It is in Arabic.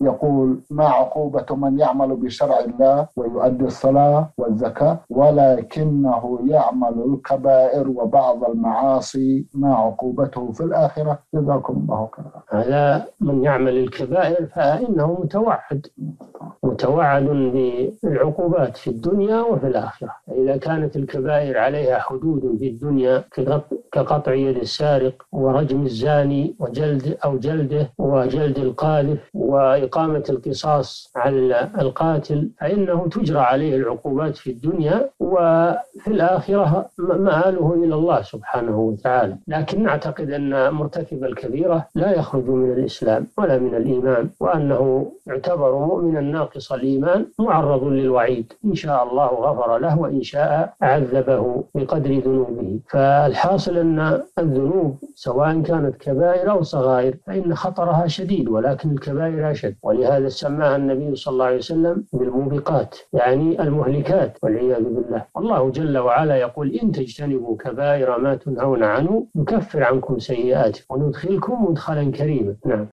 يقول ما عقوبة من يعمل بشرع الله ويؤدي الصلاة والزكاة ولكنه يعمل الكبائر وبعض المعاصي. ما عقوبته في الآخرة؟ جزاكم الله خيرا. هذا من يعمل الكبائر فإنه متوعد متوعد بالعقوبات في الدنيا وفي الآخرة. إذا كانت الكبائر عليها حدود في الدنيا كقطع يد السارق ورجم الزاني وجلد أو جلده وجلد القاذف وإقامة القصاص القاتل فإنه تجرى عليه العقوبات في الدنيا وفي الآخرة مآله إلى الله سبحانه وتعالى. لكن نعتقد أن مرتكب الكبيرة لا يخرج من الإسلام ولا من الإيمان وأنه يعتبر مؤمنا ناقص الإيمان معرض للوعيد. إن شاء الله غفر له وإن شاء عذبه بقدر ذنوبه. فالحاصل أن الذنوب سواء كانت كبائر أو صغائر فإن خطرها شديد ولكن الكبائر أشد. ولهذا سماها صلى الله عليه وسلم بالموبقات يعني المهلكات والعياذ بالله. الله جل وعلا يقول إن تجتنبوا كبائر ما تنهون عنه نكفر عنكم سيئاتكم وندخلكم مدخلا كريما. نعم.